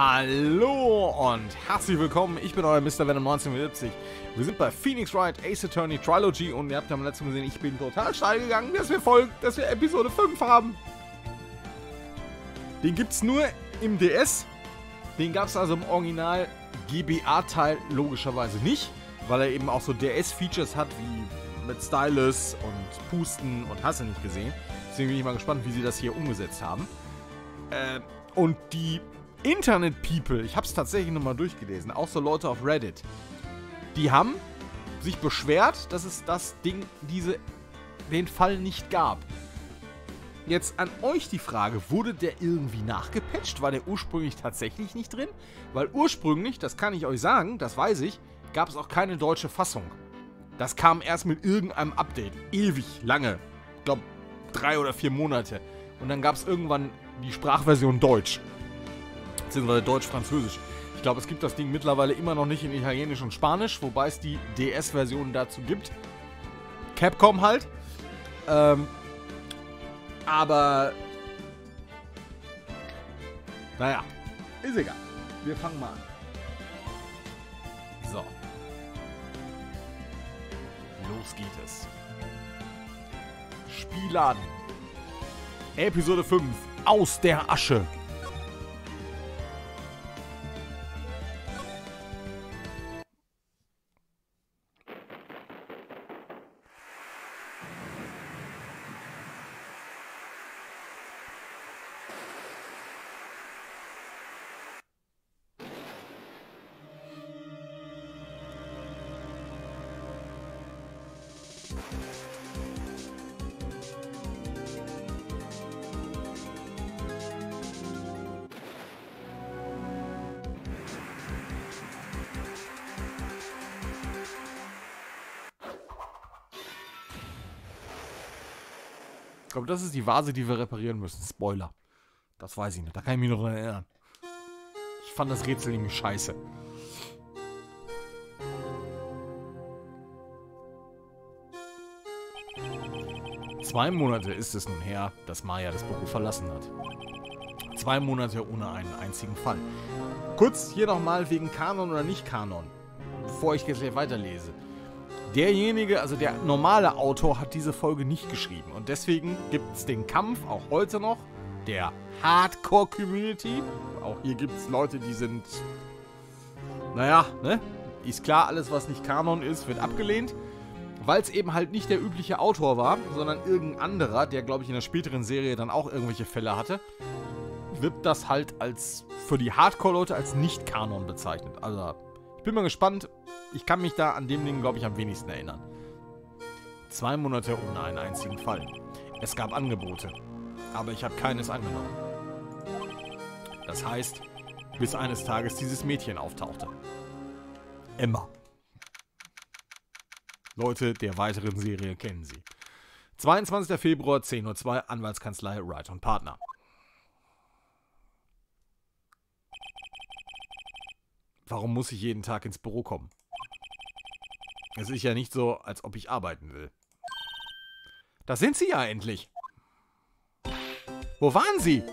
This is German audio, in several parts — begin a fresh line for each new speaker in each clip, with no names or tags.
Hallo und herzlich willkommen. Ich bin euer Mr. Venom 1970. Wir sind bei Phoenix Wright Ace Attorney Trilogy und ihr habt ja am letzten Mal gesehen, ich bin total steil gegangen, dass wir folgen, dass wir Episode 5 haben. Den gibt's nur im DS. Den gab's also im Original GBA-Teil logischerweise nicht, weil er eben auch so DS-Features hat wie mit Stylus und Pusten und hast du nicht gesehen. Deswegen bin ich mal gespannt, wie sie das hier umgesetzt haben. Äh, und die Internet-People, ich habe es tatsächlich nochmal durchgelesen, auch so Leute auf Reddit, die haben sich beschwert, dass es das Ding, diese, den Fall nicht gab. Jetzt an euch die Frage, wurde der irgendwie nachgepatcht? War der ursprünglich tatsächlich nicht drin? Weil ursprünglich, das kann ich euch sagen, das weiß ich, gab es auch keine deutsche Fassung. Das kam erst mit irgendeinem Update. Ewig lange. Ich glaube, drei oder vier Monate. Und dann gab es irgendwann die Sprachversion Deutsch beziehungsweise Deutsch-Französisch. Ich glaube, es gibt das Ding mittlerweile immer noch nicht in Italienisch und Spanisch, wobei es die DS-Version dazu gibt. Capcom halt. Ähm, aber. Naja, ist egal. Wir fangen mal an. So. Los geht es. Spieladen. Episode 5. Aus der Asche. Ich glaube, das ist die Vase, die wir reparieren müssen. Spoiler. Das weiß ich nicht. Da kann ich mich noch erinnern. Ich fand das Rätsel nämlich scheiße. Zwei Monate ist es nun her, dass Maya das Büro verlassen hat. Zwei Monate ohne einen einzigen Fall. Kurz hier nochmal wegen Kanon oder nicht Kanon, bevor ich jetzt weiterlese. Derjenige, also der normale Autor, hat diese Folge nicht geschrieben. Und deswegen gibt es den Kampf auch heute noch der Hardcore-Community. Auch hier gibt es Leute, die sind. Naja, ne? Ist klar, alles, was nicht Kanon ist, wird abgelehnt. Weil es eben halt nicht der übliche Autor war, sondern irgendein anderer, der, glaube ich, in der späteren Serie dann auch irgendwelche Fälle hatte, wird das halt als für die Hardcore-Leute als Nicht-Kanon bezeichnet. Also, ich bin mal gespannt. Ich kann mich da an dem Ding, glaube ich, am wenigsten erinnern. Zwei Monate ohne einen einzigen Fall. Es gab Angebote, aber ich habe keines angenommen. Das heißt, bis eines Tages dieses Mädchen auftauchte. Emma. Leute der weiteren Serie kennen sie. 22. Februar, 10.02 Uhr, Anwaltskanzlei Wright Partner. Warum muss ich jeden Tag ins Büro kommen? Es ist ja nicht so, als ob ich arbeiten will. Da sind Sie ja endlich. Wo waren Sie?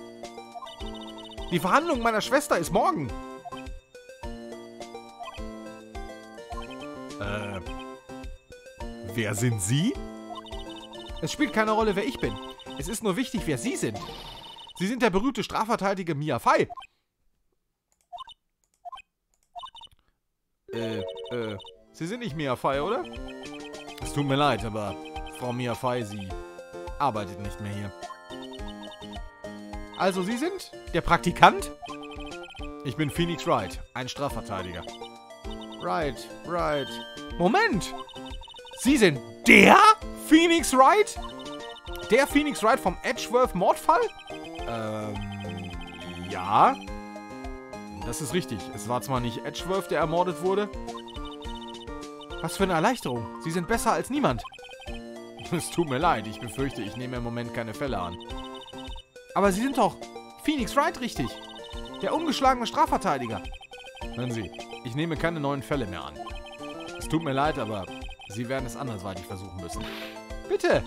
Die Verhandlung meiner Schwester ist morgen. Wer sind Sie? Es spielt keine Rolle, wer ich bin. Es ist nur wichtig, wer Sie sind. Sie sind der berühmte Strafverteidiger Mia Fei. Äh, äh. Sie sind nicht Mia Fei, oder? Es tut mir leid, aber Frau Mia Fei, sie arbeitet nicht mehr hier. Also, Sie sind der Praktikant? Ich bin Phoenix Wright, ein Strafverteidiger. Right, right. Moment! Sie sind der Phoenix Wright? Der Phoenix Wright vom Edgeworth-Mordfall? Ähm, ja. Das ist richtig. Es war zwar nicht Edgeworth, der ermordet wurde. Was für eine Erleichterung. Sie sind besser als niemand. Es tut mir leid. Ich befürchte, ich nehme im Moment keine Fälle an. Aber Sie sind doch Phoenix Wright richtig. Der ungeschlagene Strafverteidiger. Hören Sie, ich nehme keine neuen Fälle mehr an. Es tut mir leid, aber Sie werden es andersweitig versuchen müssen. Bitte!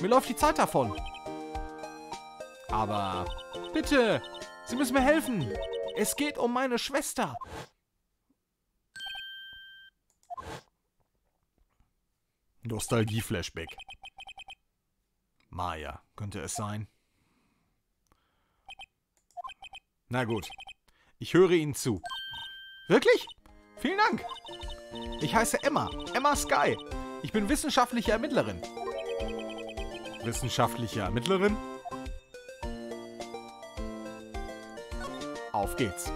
Mir läuft die Zeit davon. Aber bitte! Sie müssen mir helfen! Es geht um meine Schwester. Nostalgie-Flashback. Maya, könnte es sein? Na gut. Ich höre Ihnen zu. Wirklich? Vielen Dank. Ich heiße Emma. Emma Sky. Ich bin wissenschaftliche Ermittlerin. Wissenschaftliche Ermittlerin? Auf geht's.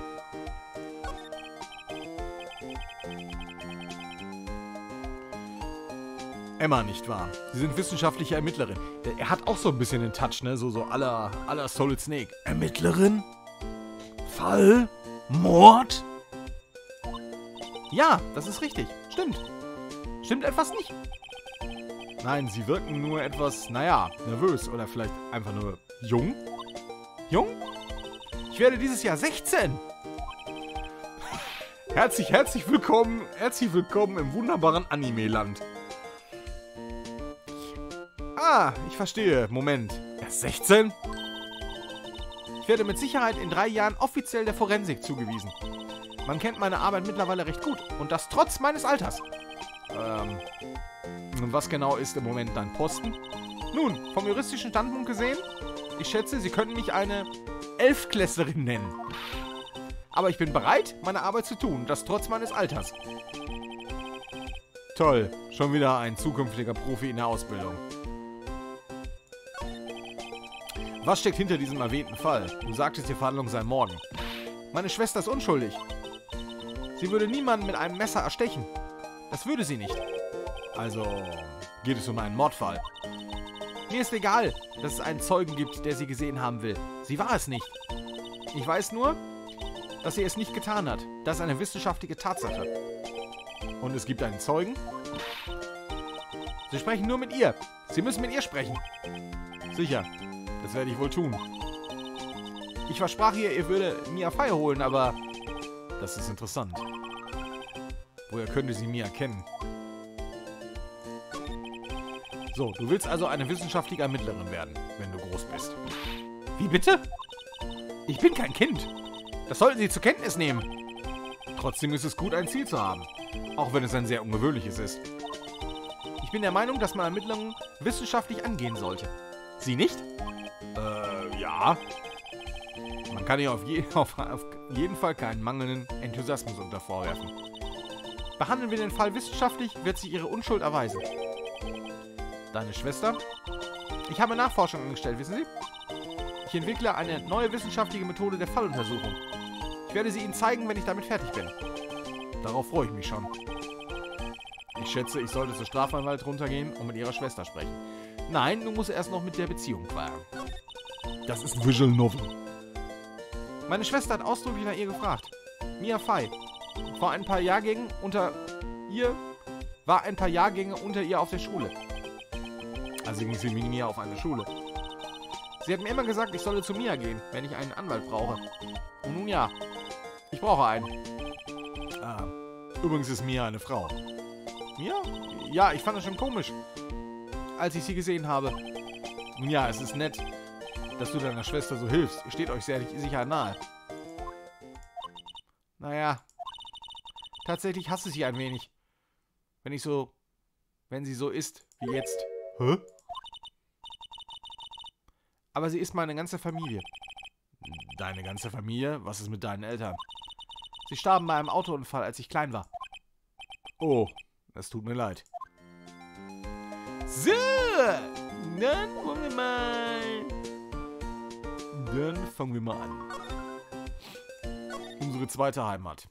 Emma, nicht wahr? Sie sind wissenschaftliche Ermittlerin. Er hat auch so ein bisschen den Touch, ne? So, so aller, aller Solid Snake. Ermittlerin? Fall? Mord? Ja, das ist richtig. Stimmt. Stimmt etwas nicht? Nein, sie wirken nur etwas, naja, nervös oder vielleicht einfach nur jung. Jung? Ich werde dieses Jahr 16. Herzlich, herzlich willkommen, herzlich willkommen im wunderbaren Anime-Land. Ah, ich verstehe. Moment. Er ist 16? Ich werde mit Sicherheit in drei Jahren offiziell der Forensik zugewiesen. Man kennt meine Arbeit mittlerweile recht gut. Und das trotz meines Alters. Ähm. Was genau ist im Moment dein Posten? Nun, vom juristischen Standpunkt gesehen, ich schätze, Sie könnten mich eine Elfklässlerin nennen. Aber ich bin bereit, meine Arbeit zu tun. Das trotz meines Alters. Toll. Schon wieder ein zukünftiger Profi in der Ausbildung. Was steckt hinter diesem erwähnten Fall? Du sagtest, die Verhandlung sei morgen. Meine Schwester ist unschuldig. Sie würde niemanden mit einem Messer erstechen. Das würde sie nicht. Also geht es um einen Mordfall. Mir ist egal, dass es einen Zeugen gibt, der sie gesehen haben will. Sie war es nicht. Ich weiß nur, dass sie es nicht getan hat. Das ist eine wissenschaftliche Tatsache. Und es gibt einen Zeugen? Sie sprechen nur mit ihr. Sie müssen mit ihr sprechen. Sicher. Das werde ich wohl tun. Ich versprach ihr, ihr würde Mia Fei holen, aber das ist interessant. Woher könnte sie Mia kennen? So, du willst also eine wissenschaftliche Ermittlerin werden, wenn du groß bist. Wie bitte? Ich bin kein Kind. Das sollten Sie zur Kenntnis nehmen. Trotzdem ist es gut, ein Ziel zu haben. Auch wenn es ein sehr ungewöhnliches ist. Ich bin der Meinung, dass man Ermittlungen wissenschaftlich angehen sollte. Sie nicht? Äh, ja. Kann ihr auf, je auf, auf jeden Fall keinen mangelnden Enthusiasmus unter vorwerfen. Behandeln wir den Fall wissenschaftlich, wird sich ihre Unschuld erweisen. Deine Schwester? Ich habe Nachforschung angestellt, wissen Sie? Ich entwickle eine neue wissenschaftliche Methode der Falluntersuchung. Ich werde sie Ihnen zeigen, wenn ich damit fertig bin. Darauf freue ich mich schon. Ich schätze, ich sollte zur Strafanwalt runtergehen und mit ihrer Schwester sprechen. Nein, du musst erst noch mit der Beziehung klären. Das ist Visual Novel. Meine Schwester hat ausdrücklich nach ihr gefragt. Mia Fei. Vor ein paar Jahrgängen unter ihr war ein paar Jahrgänge unter ihr auf der Schule. Also ging sie mit Mia auf eine Schule. Sie hat mir immer gesagt, ich solle zu Mia gehen, wenn ich einen Anwalt brauche. Und nun ja, ich brauche einen. Ah, übrigens ist Mia eine Frau. Mia? Ja, ich fand das schon komisch, als ich sie gesehen habe. Nun ja, es ist nett, dass du deiner Schwester so hilfst. Steht euch sehr sicher nahe. Naja, tatsächlich hasse sie ein wenig. Wenn ich so, wenn sie so ist, wie jetzt. Hä? Aber sie ist meine ganze Familie. Deine ganze Familie? Was ist mit deinen Eltern? Sie starben bei einem Autounfall, als ich klein war. Oh, das tut mir leid. So, dann wollen wir mal dann fangen wir mal an. Unsere zweite Heimat.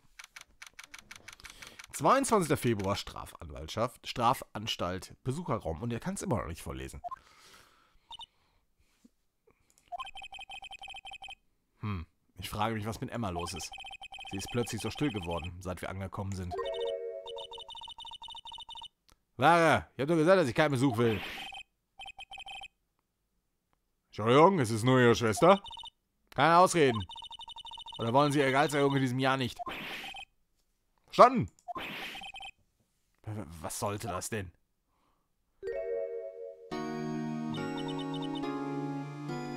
22. Februar, Strafanwaltschaft, Strafanstalt, Besucherraum. Und er kann es immer noch nicht vorlesen. Hm, ich frage mich, was mit Emma los ist. Sie ist plötzlich so still geworden, seit wir angekommen sind. Lara, ich hab doch gesagt, dass ich keinen Besuch will. Entschuldigung, es ist nur Ihre Schwester? Keine Ausreden. Oder wollen Sie Ihre Gehaltserhöhung in diesem Jahr nicht? Verstanden? Was sollte das denn?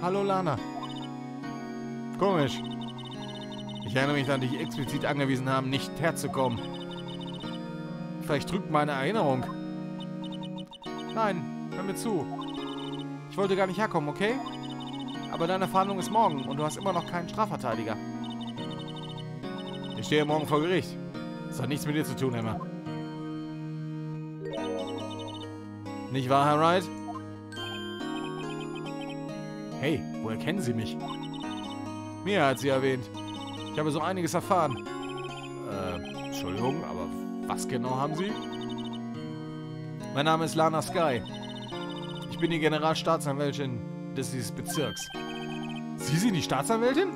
Hallo Lana. Komisch. Ich erinnere mich daran, dich explizit angewiesen haben, nicht herzukommen. Vielleicht trügt meine Erinnerung. Nein, hör mir zu. Ich wollte gar nicht herkommen, okay? Aber deine Verhandlung ist morgen und du hast immer noch keinen Strafverteidiger. Ich stehe morgen vor Gericht. Das hat nichts mit dir zu tun, Emma. Nicht wahr, Herr Wright? Hey, woher kennen Sie mich? Mir hat sie erwähnt. Ich habe so einiges erfahren. Äh, Entschuldigung, aber was genau haben Sie? Mein Name ist Lana Sky. Ich bin die Generalstaatsanwältin des dieses Bezirks. Sie sind die Staatsanwältin?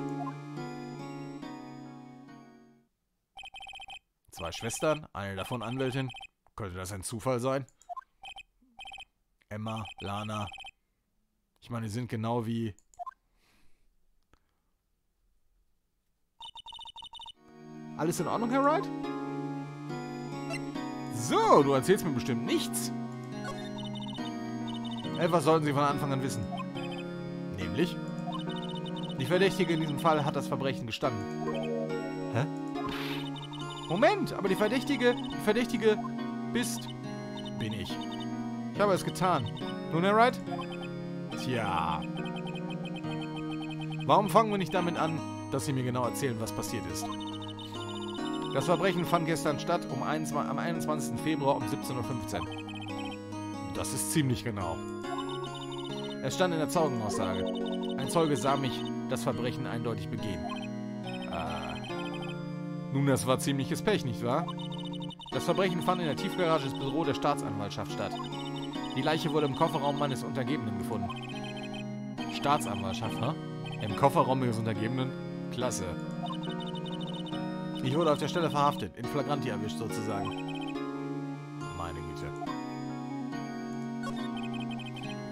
Zwei Schwestern, eine davon Anwältin. Könnte das ein Zufall sein? Emma, Lana. Ich meine, die sind genau wie... Alles in Ordnung, Herr Wright? So, du erzählst mir bestimmt nichts. Etwas sollten Sie von Anfang an wissen. Nämlich? Die Verdächtige in diesem Fall hat das Verbrechen gestanden. Hä? Moment, aber die Verdächtige, die Verdächtige bist, bin ich. Ich habe es getan. Nun, Herr Wright? Tja. Warum fangen wir nicht damit an, dass Sie mir genau erzählen, was passiert ist? Das Verbrechen fand gestern statt um 21, am 21. Februar um 17.15 Uhr. Das ist ziemlich genau. Es stand in der Zeugenaussage. Ein Zeuge sah mich das Verbrechen eindeutig begehen. Äh, nun, das war ziemliches Pech, nicht wahr? Das Verbrechen fand in der Tiefgarage des Büro der Staatsanwaltschaft statt. Die Leiche wurde im Kofferraum meines Untergebenen gefunden. Staatsanwaltschaft, ha? Im Kofferraum ihres Untergebenen? Klasse. Ich wurde auf der Stelle verhaftet, in Flagranti erwischt sozusagen.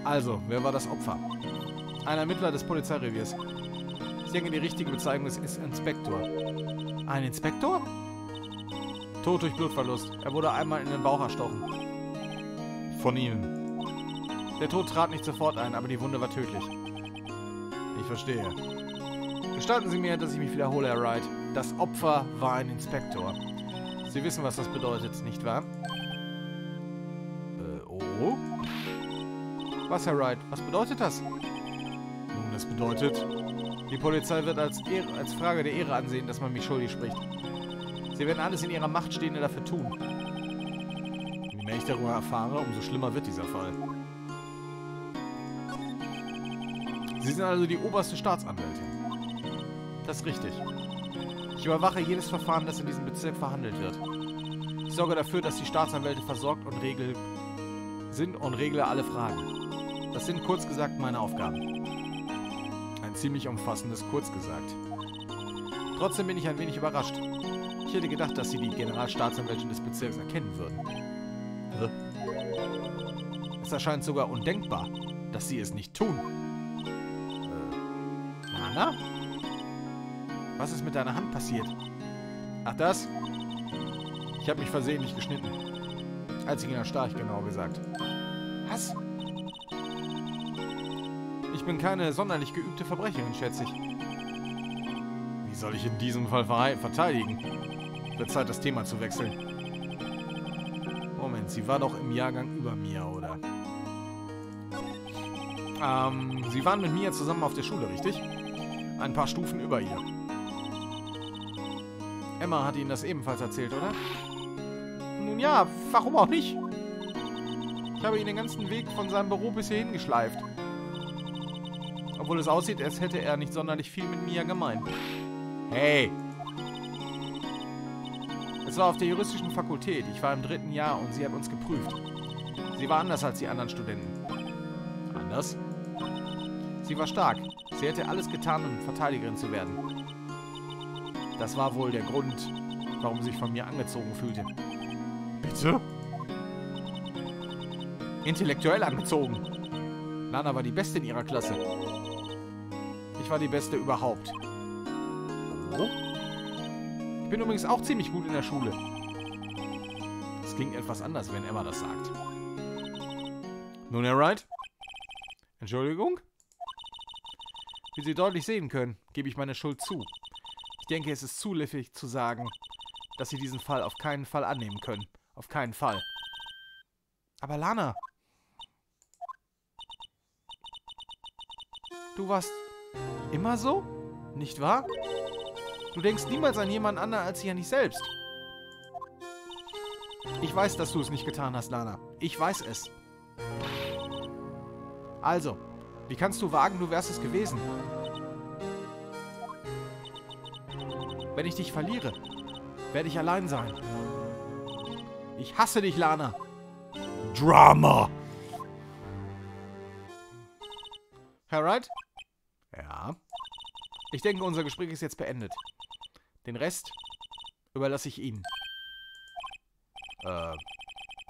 Also, wer war das Opfer? Ein Ermittler des Polizeireviers. Ich denke, die richtige Bezeichnung ist, ist Inspektor. Ein Inspektor? Tod durch Blutverlust. Er wurde einmal in den Bauch erstochen. Von Ihnen. Der Tod trat nicht sofort ein, aber die Wunde war tödlich. Ich verstehe. Gestatten Sie mir, dass ich mich wiederhole, Herr Wright. Das Opfer war ein Inspektor. Sie wissen, was das bedeutet, nicht wahr? Was, Herr Wright? Was bedeutet das? Nun, das bedeutet, die Polizei wird als, Ehre, als Frage der Ehre ansehen, dass man mich schuldig spricht. Sie werden alles in ihrer Macht Stehende dafür tun. Je mehr ich darüber erfahre, umso schlimmer wird dieser Fall. Sie sind also die oberste Staatsanwältin. Das ist richtig. Ich überwache jedes Verfahren, das in diesem Bezirk verhandelt wird. Ich sorge dafür, dass die Staatsanwälte versorgt und regel sind und regle alle Fragen. Das sind kurz gesagt meine Aufgaben. Ein ziemlich umfassendes kurz gesagt. Trotzdem bin ich ein wenig überrascht. Ich hätte gedacht, dass Sie die Generalstaatsanwältin des Bezirks erkennen würden. Es erscheint sogar undenkbar, dass Sie es nicht tun. Äh, Nana? Was ist mit deiner Hand passiert? Ach, das? Ich habe mich versehentlich geschnitten. Als ich ihn erstarch, genau gesagt. Was? Ich bin keine sonderlich geübte Verbrecherin, schätze ich. Wie soll ich in diesem Fall verteidigen? Wird Zeit, das Thema zu wechseln. Moment, sie war doch im Jahrgang über mir, oder? Ähm, sie waren mit mir zusammen auf der Schule, richtig? Ein paar Stufen über ihr. Emma hat Ihnen das ebenfalls erzählt, oder? Nun ja, warum auch nicht? Ich habe ihn den ganzen Weg von seinem Büro bis hierhin geschleift. Obwohl es aussieht, als hätte er nicht sonderlich viel mit Mia gemeint. Hey! Es war auf der juristischen Fakultät. Ich war im dritten Jahr und sie hat uns geprüft. Sie war anders als die anderen Studenten. Anders? Sie war stark. Sie hätte alles getan, um Verteidigerin zu werden. Das war wohl der Grund, warum sie sich von mir angezogen fühlte. Bitte? Intellektuell angezogen. Lana war die Beste in ihrer Klasse. Ich war die Beste überhaupt. Oh? Ich bin übrigens auch ziemlich gut in der Schule. Das klingt etwas anders, wenn Emma das sagt. Nun, Herr Wright? Entschuldigung? Wie Sie deutlich sehen können, gebe ich meine Schuld zu. Ich denke, es ist zulässig zu sagen, dass Sie diesen Fall auf keinen Fall annehmen können. Auf keinen Fall. Aber Lana... Du warst immer so? Nicht wahr? Du denkst niemals an jemanden anderen als sich an dich selbst. Ich weiß, dass du es nicht getan hast, Lana. Ich weiß es. Also, wie kannst du wagen, du wärst es gewesen? Wenn ich dich verliere, werde ich allein sein. Ich hasse dich, Lana. Drama. Herr Wright? Ja. Ich denke, unser Gespräch ist jetzt beendet. Den Rest überlasse ich Ihnen. Äh,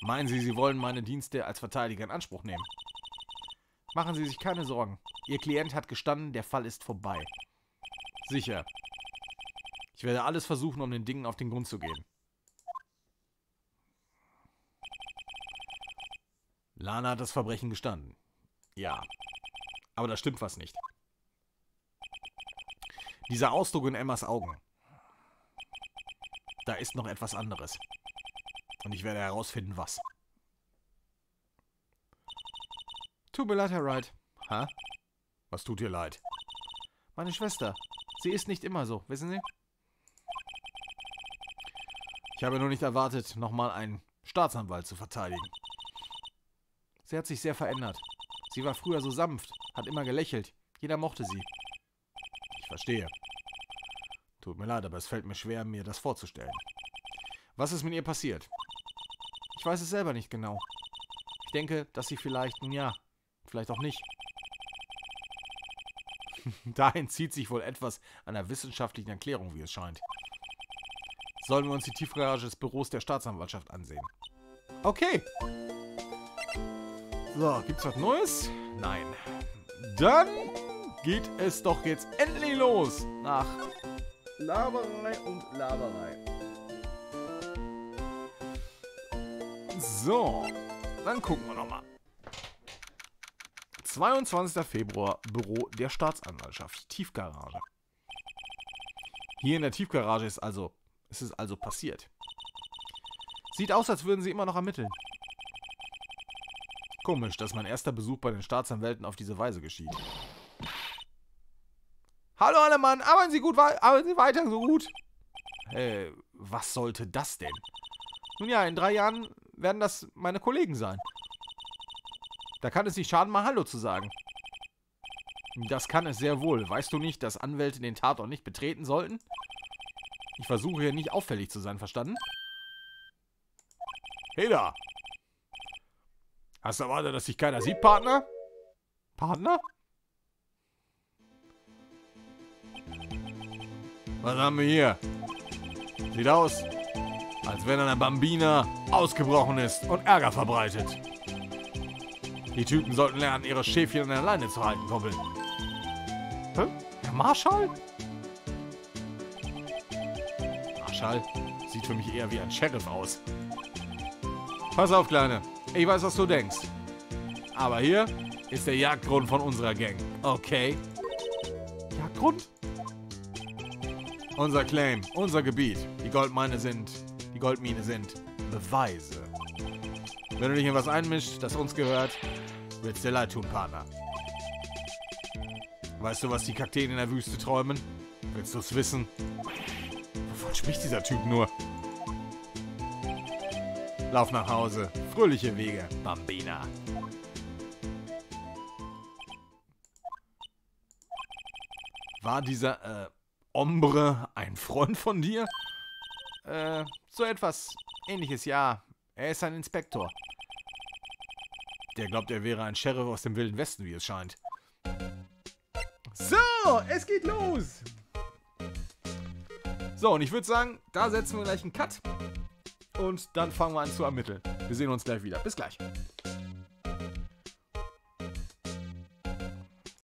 meinen Sie, Sie wollen meine Dienste als Verteidiger in Anspruch nehmen? Machen Sie sich keine Sorgen. Ihr Klient hat gestanden, der Fall ist vorbei. Sicher. Ich werde alles versuchen, um den Dingen auf den Grund zu gehen. Lana hat das Verbrechen gestanden. Ja. Aber da stimmt was nicht. Dieser Ausdruck in Emmas Augen. Da ist noch etwas anderes. Und ich werde herausfinden, was. Tut mir leid, Herr Wright. Hä? Was tut dir leid? Meine Schwester. Sie ist nicht immer so, wissen Sie? Ich habe nur nicht erwartet, nochmal einen Staatsanwalt zu verteidigen. Sie hat sich sehr verändert. Sie war früher so sanft, hat immer gelächelt. Jeder mochte sie. Verstehe. Tut mir leid, aber es fällt mir schwer, mir das vorzustellen. Was ist mit ihr passiert? Ich weiß es selber nicht genau. Ich denke, dass sie vielleicht, ja, vielleicht auch nicht. Dahin zieht sich wohl etwas einer wissenschaftlichen Erklärung, wie es scheint. Sollen wir uns die Tiefgarage des Büros der Staatsanwaltschaft ansehen. Okay. So, gibt's was Neues? Nein. Dann geht es doch jetzt endlich los nach Laberei und Laberei. So, dann gucken wir nochmal. 22. Februar, Büro der Staatsanwaltschaft, Tiefgarage. Hier in der Tiefgarage ist also, ist es also passiert. Sieht aus, als würden sie immer noch ermitteln. Komisch, dass mein erster Besuch bei den Staatsanwälten auf diese Weise geschieht. Hallo alle Mann, arbeiten Sie gut, arbeiten Sie weiter so gut. Äh, was sollte das denn? Nun ja, in drei Jahren werden das meine Kollegen sein. Da kann es nicht schaden, mal Hallo zu sagen. Das kann es sehr wohl. Weißt du nicht, dass Anwälte den Tatort nicht betreten sollten? Ich versuche hier nicht auffällig zu sein, verstanden? Hey da! Hast du erwartet, dass sich keiner sieht, Partner? Partner? Was haben wir hier? Sieht aus, als wenn eine Bambina ausgebrochen ist und Ärger verbreitet. Die Typen sollten lernen, ihre Schäfchen alleine zu halten, Kumpel. Hä? Der Marschall? Marschall sieht für mich eher wie ein Sheriff aus. Pass auf, Kleine. Ich weiß, was du denkst. Aber hier ist der Jagdgrund von unserer Gang. Okay? Jagdgrund? Unser Claim, unser Gebiet. Die Goldmine sind, die Goldmine sind Beweise. Wenn du dich in was einmischt, das uns gehört, willst dir leid tun, Partner. Weißt du, was die Kakteen in der Wüste träumen? Willst du es wissen? Wovon spricht dieser Typ nur? Lauf nach Hause. Fröhliche Wege, Bambina. War dieser, äh, Ombre ein Freund von dir? Äh, so etwas ähnliches, ja. Er ist ein Inspektor. Der glaubt, er wäre ein Sheriff aus dem Wilden Westen, wie es scheint. So, es geht los. So, und ich würde sagen, da setzen wir gleich einen Cut. Und dann fangen wir an zu ermitteln. Wir sehen uns gleich wieder. Bis gleich.